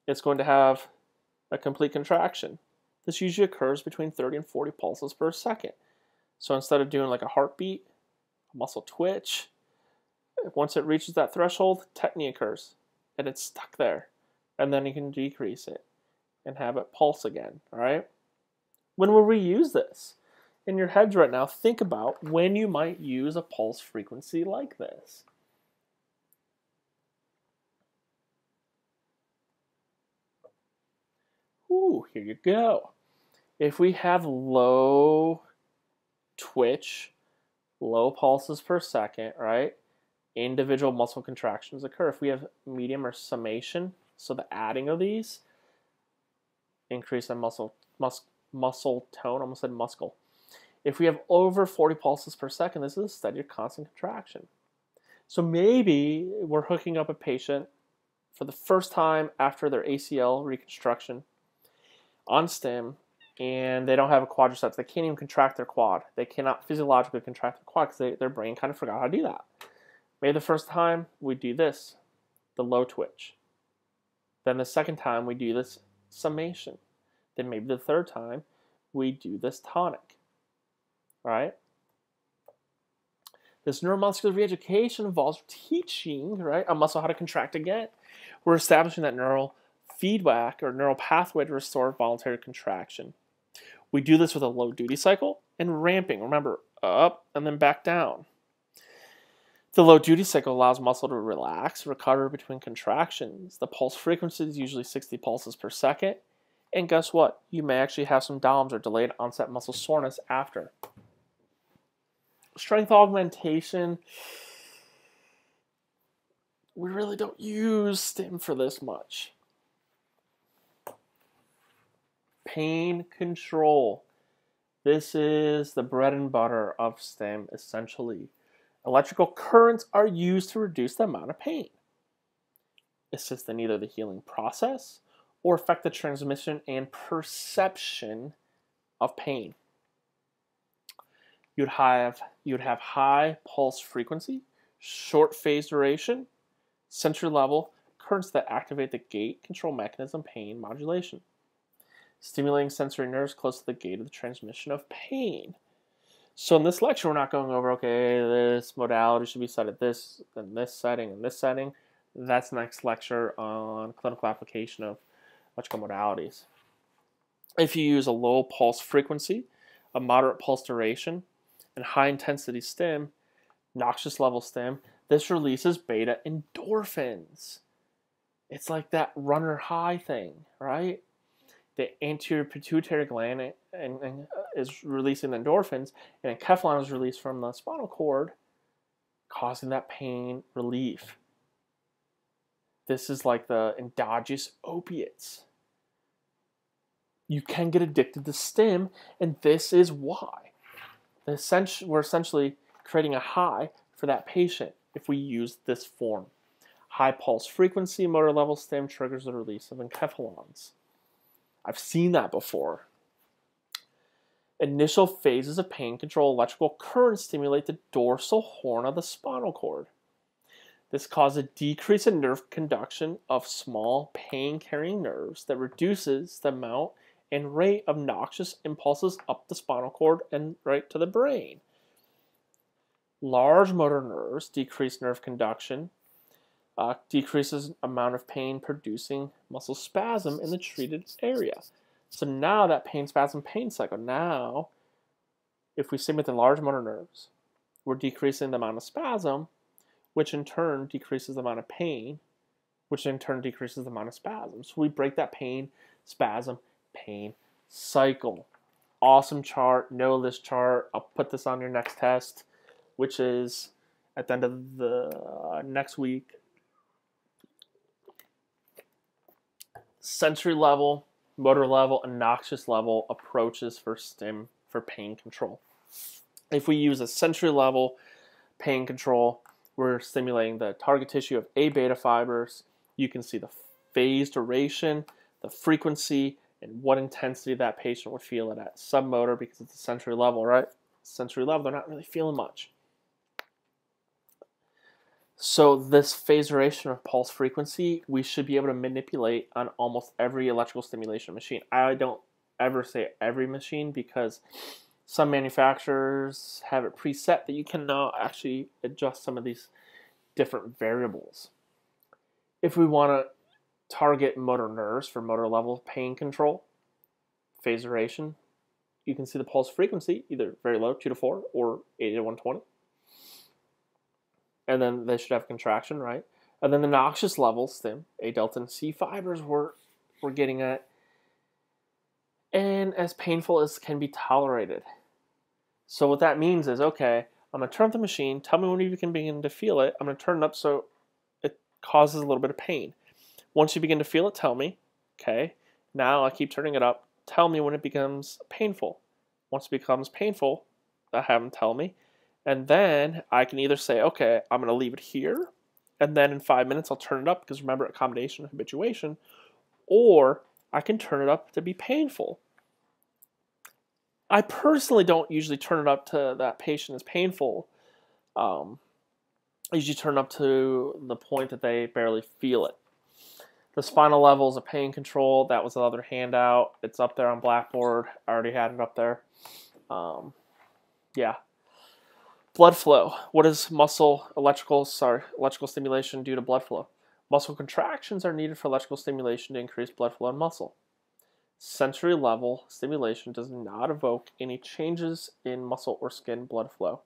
it's going to have a complete contraction. This usually occurs between 30 and 40 pulses per second. So instead of doing like a heartbeat, a muscle twitch, once it reaches that threshold, tetany occurs and it's stuck there. And then you can decrease it and have it pulse again. All right. When will we use this? in your heads right now, think about when you might use a pulse frequency like this. Ooh, here you go. If we have low twitch, low pulses per second, right? Individual muscle contractions occur. If we have medium or summation, so the adding of these, increase in muscle mus, muscle tone, almost said muscle if we have over 40 pulses per second, this is a steady constant contraction. So maybe we're hooking up a patient for the first time after their ACL reconstruction on stim and they don't have a quadriceps. They can't even contract their quad. They cannot physiologically contract their quad because their brain kind of forgot how to do that. Maybe the first time we do this, the low twitch. Then the second time we do this summation. Then maybe the third time we do this tonic right? This neuromuscular reeducation involves teaching, right, a muscle how to contract again. We're establishing that neural feedback or neural pathway to restore voluntary contraction. We do this with a low duty cycle and ramping. Remember, up and then back down. The low duty cycle allows muscle to relax, recover between contractions. The pulse frequency is usually 60 pulses per second. And guess what? You may actually have some DOMS or delayed onset muscle soreness after strength augmentation. we really don't use stim for this much. Pain control. This is the bread and butter of stim, essentially. Electrical currents are used to reduce the amount of pain, assist in either the healing process or affect the transmission and perception of pain. You'd have you'd have high pulse frequency, short phase duration, sensory level currents that activate the gate control mechanism pain modulation, stimulating sensory nerves close to the gate of the transmission of pain. So in this lecture, we're not going over, okay, this modality should be set at this and this setting and this setting. That's next lecture on clinical application of electrical modalities. If you use a low pulse frequency, a moderate pulse duration, and high intensity stim, noxious level stim, this releases beta endorphins. It's like that runner high thing, right? The anterior pituitary gland and, and, uh, is releasing endorphins, and enkephalin is released from the spinal cord, causing that pain relief. This is like the endogenous opiates. You can get addicted to stim, and this is why. we're essentially creating a high for that patient if we use this form. High pulse frequency motor level stim triggers the release of enkephalins. I've seen that before. Initial phases of pain control electrical currents stimulate the dorsal horn of the spinal cord. This causes a decrease in nerve conduction of small pain carrying nerves that reduces the amount and rate of noxious impulses up the spinal cord and right to the brain. Large motor nerves decrease nerve conduction, uh, decreases amount of pain producing muscle spasm in the treated area. So now that pain spasm pain cycle, now if we stimulate the large motor nerves, we're decreasing the amount of spasm, which in turn decreases the amount of pain, which in turn decreases the amount of spasm. So we break that pain, spasm, pain cycle. Awesome chart. Know this chart. I'll put this on your next test, which is at the end of the next week. Sensory level, motor level, and noxious level approaches for stim for pain control. If we use a sensory level pain control, we're stimulating the target tissue of A beta fibers. You can see the phase duration, the frequency, and what intensity that patient would feel it at. Submotor, because it's a sensory level, right? Sensory level, they're not really feeling much. So this phase duration of pulse frequency, we should be able to manipulate on almost every electrical stimulation machine. I don't ever say every machine because some manufacturers have it preset that you can now actually adjust some of these different variables. If we want to target motor nerves for motor level pain control, phase duration. You can see the pulse frequency, either very low, 2 to 4, or 80 to 120. And then they should have contraction, right? And then the noxious levels, them, A delta and C fibers, we're, we're getting at. And as painful as can be tolerated. So what that means is, okay, I'm to turn up the machine. Tell me when you can begin to feel it. I'm to turn it up so it causes a little bit of pain. Once you begin to feel it, tell me. Okay. Now I keep turning it up. Tell me when it becomes painful. Once it becomes painful, I have them tell me. And then I can either say, okay, I'm going to leave it here. And then in five minutes, I'll turn it up because remember, accommodation and habituation. Or I can turn it up to be painful. I personally don't usually turn it up to that patient is painful. Um, I usually turn up to the point that they barely feel it. The spinal level is a pain control. That was another handout. It's up there on Blackboard. I already had it up there. Um, yeah. Blood flow. What is muscle electrical sorry electrical stimulation due to blood flow? Muscle contractions are needed for electrical stimulation to increase blood flow in muscle. Sensory level stimulation does not evoke any changes in muscle or skin blood flow.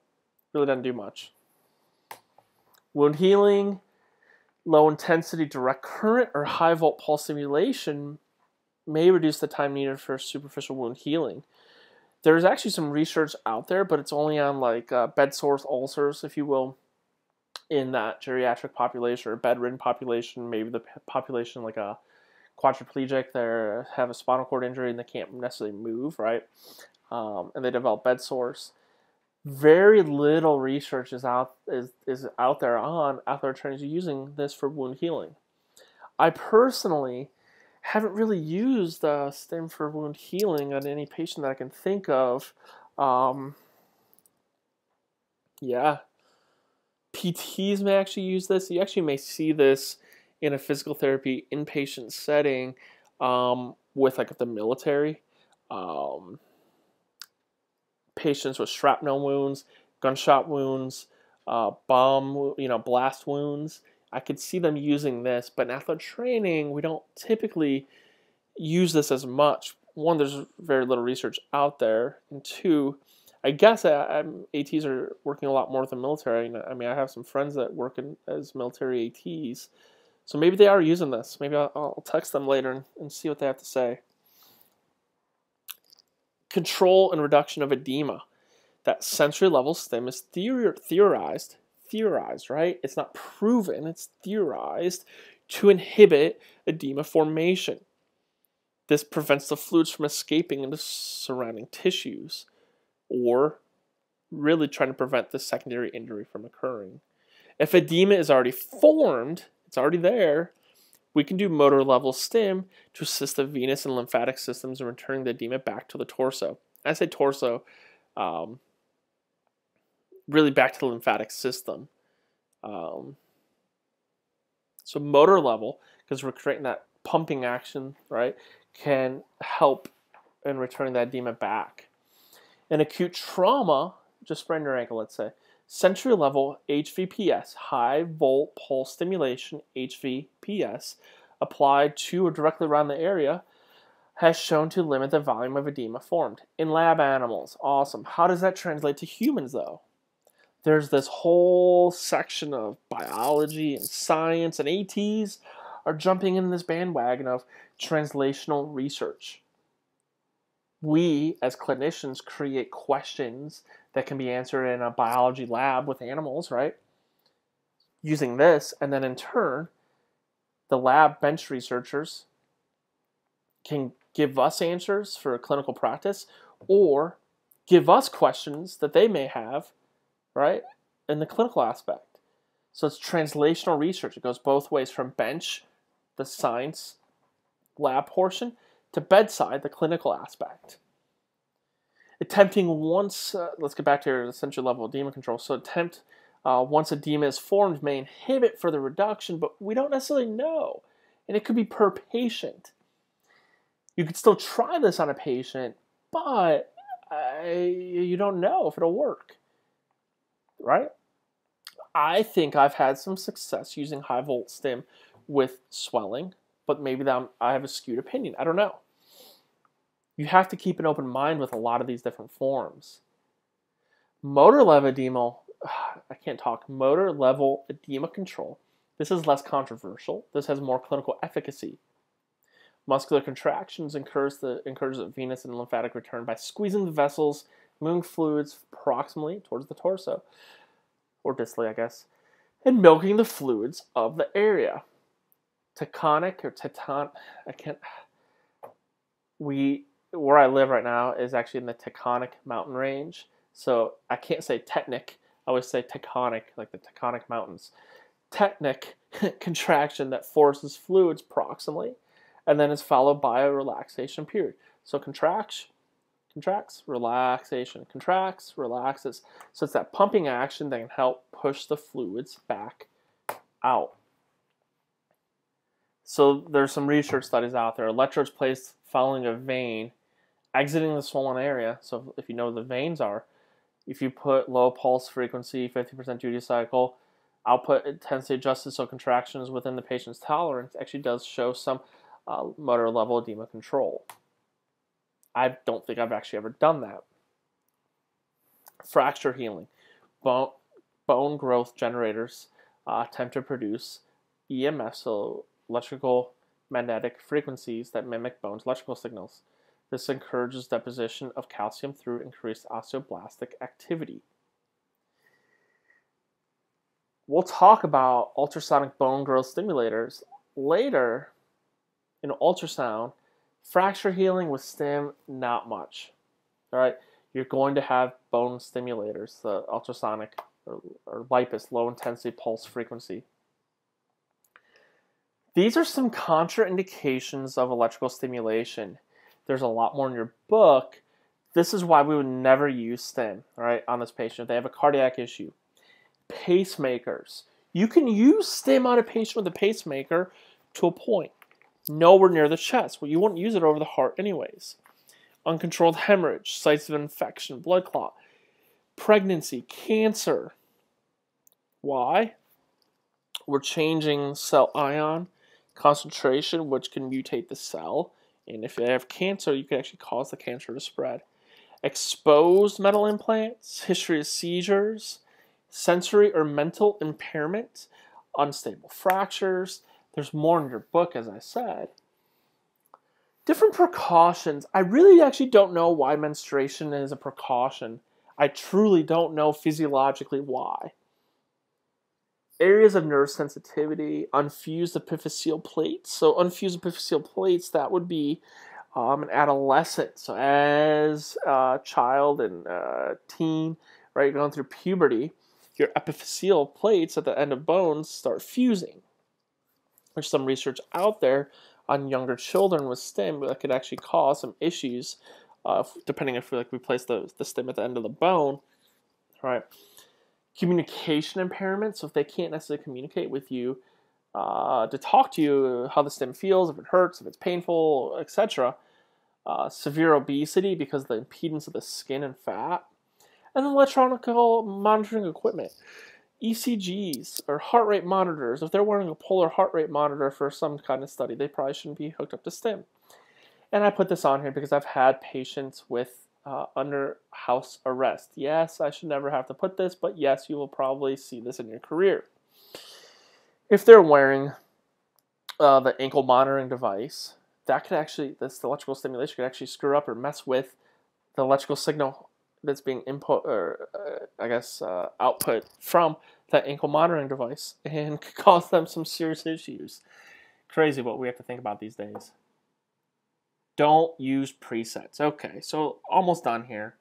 Really doesn't do much. Wound healing low intensity direct current or high volt pulse stimulation may reduce the time needed for superficial wound healing. There's actually some research out there, but it's only on like uh, bed sores, ulcers, if you will. in that geriatric population or bedridden population, maybe the population like a quadriplegic, they have a spinal cord injury and they can't necessarily move, right? Um, and they develop bed sores. Very little research is out is, is out there on athletic using this for wound healing. I personally haven't really used uh, stim for wound healing on any patient that I can think of. Um, yeah, PTs may actually use this. You actually may see this in a physical therapy inpatient setting um, with like the military. Um, patients with shrapnel wounds, gunshot wounds, uh, bomb, you know, blast wounds. I could see them using this, but in athletic training, we don't typically use this as much. One, there's very little research out there, and two, I guess I, ATs are working a lot more with the military. I mean, I have some friends that work in, as military ATs, so maybe they are using this. Maybe I'll, I'll text them later and, and see what they have to say. Control and reduction of edema. That sensory level stim is theor- theorized theorized, right? It's not proven, it's theorized to inhibit edema formation. This prevents the fluids from escaping into surrounding tissues or really trying to prevent the secondary injury from occurring. If edema is already formed, it's already there, we can do motor level stim to assist the venous and lymphatic systems in returning the edema back to the torso. I say torso, um, really back to the lymphatic system. Um, so motor level, because we're creating that pumping action, right, can help in returning that edema back. In acute trauma, just sprain your ankle, let's say, sensory level HVPS, high volt pulse stimulation, HVPS, applied to or directly around the area has shown to limit the volume of edema formed in lab animals. Awesome. How does that translate to humans though? There's this whole section of biology and science, and ATs are jumping in this bandwagon of translational research. We, as clinicians, create questions that can be answered in a biology lab with animals, right? Using this, and then in turn, the lab bench researchers can give us answers for clinical practice or give us questions that they may have right? In the clinical aspect. So it's translational research. It goes both ways from bench, the science lab portion, to bedside, the clinical aspect. Attempting once, uh, let's get back to your essential level of edema control. So attempt uh, once edema is formed may inhibit further reduction, but we don't necessarily know. And it could be per patient. You could still try this on a patient, but uh, you don't know if it'll work right? I think I've had some success using high volt stim with swelling, but maybe that I'm, I have a skewed opinion. I don't know. You have to keep an open mind with a lot of these different forms. Motor level edema, I can't talk, motor level edema control. This is less controversial. This has more clinical efficacy. Muscular contractions encourage the, encourage the venous and lymphatic return by squeezing the vessels moving fluids proximally towards the torso, or distally, I guess, and milking the fluids of the area. Taconic or Teton, I can't. We where I live right now is actually in the Taconic mountain range, so I can't say technic. I always say tectonic, like the Taconic mountains. Technic contraction that forces fluids proximally, and then is followed by a relaxation period. So contraction contracts, relaxation, contracts, relaxes. So it's that pumping action that can help push the fluids back out. So there's some research studies out there. Electrodes placed following a vein, exiting the swollen area. So if you know the veins are, if you put low pulse frequency, 50% duty cycle, output intensity adjusted so contractions within the patient's tolerance actually does show some uh, motor level edema control. I don't think I've actually ever done that. Fracture healing. Bone, bone growth generators uh, attempt to produce EMF, so electrical magnetic frequencies that mimic bone's electrical signals. This encourages deposition of calcium through increased osteoblastic activity. we'll talk about ultrasonic bone growth stimulators later in ultrasound. Fracture healing with stim, not much. All right, you're going to have bone stimulators, the ultrasonic or, or LIPUS, low intensity pulse frequency. These are some contraindications of electrical stimulation. There's a lot more in your book. This is why we would never use stim, all right, on this patient. If they have a cardiac issue, pacemakers. You can use stim on a patient with a pacemaker to a point, nowhere near the chest. Well, you wouldn't use it over the heart anyways. Uncontrolled hemorrhage, sites of infection, blood clot, pregnancy, cancer. Why? We're changing cell ion concentration, which can mutate the cell. And if you have cancer, you can actually cause the cancer to spread. Exposed metal implants, history of seizures, sensory or mental impairment, unstable fractures. There's more in your book, as I said. Different precautions. I really actually don't know why menstruation is a precaution. I truly don't know physiologically why. Areas of nerve sensitivity, unfused epiphyseal plates. So, unfused epiphyseal plates, that would be um, an adolescent. So, as a child and a teen, right, going through puberty, your epiphyseal plates at the end of bones start fusing. There's some research out there on younger children with stim that could actually cause some issues, uh, depending if we like we place the, the at the end of the bone. Right. Communication impairment. So if they can't necessarily communicate with you uh, to talk to you how the stim feels, if it hurts, if it's painful, etc. Uh, severe obesity because of the impedance of the skin and fat and electronic monitoring equipment. ECGs or heart rate monitors. If they're wearing a polar heart rate monitor for some kind of study, they probably shouldn't be hooked up to STIM. And I put this on here because I've had patients with uh, under house arrest. Yes, I should never have to put this, but yes, you will probably see this in your career. If they're wearing uh, the ankle monitoring device, that could actually, this electrical stimulation could actually screw up or mess with the electrical signal that's being input or uh, I guess uh, output from that ankle monitoring device and could cause them some serious issues. Crazy what we have to think about these days. Don't use presets. Okay, so almost done here.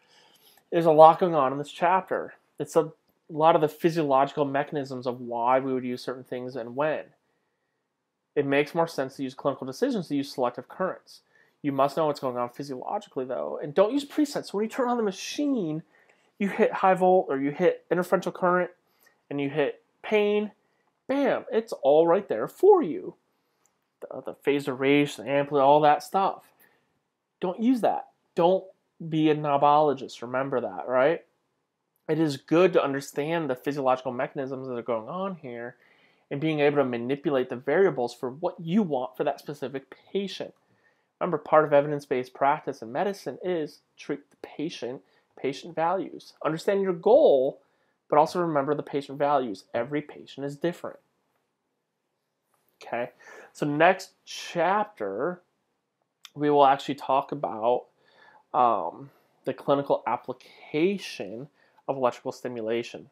There's a lot going on in this chapter. It's a, a lot of the physiological mechanisms of why we would use certain things and when. It makes more sense to use clinical decisions to use selective currents. You must know what's going on physiologically, though, and don't use presets. When you turn on the machine, you hit high volt or you hit interferential current and you hit pain, bam, it's all right there for you. The, the phasor range, the amplitude, all that stuff. Don't use that. Don't be a knobologist. Remember that, right? It is good to understand the physiological mechanisms that are going on here and being able to manipulate the variables for what you want for that specific patient. Remember, part of evidence based practice in medicine is treat the patient, patient values. Understand your goal, but also remember the patient values. Every patient is different. Okay, so next chapter, we will actually talk about um, the clinical application of electrical stimulation.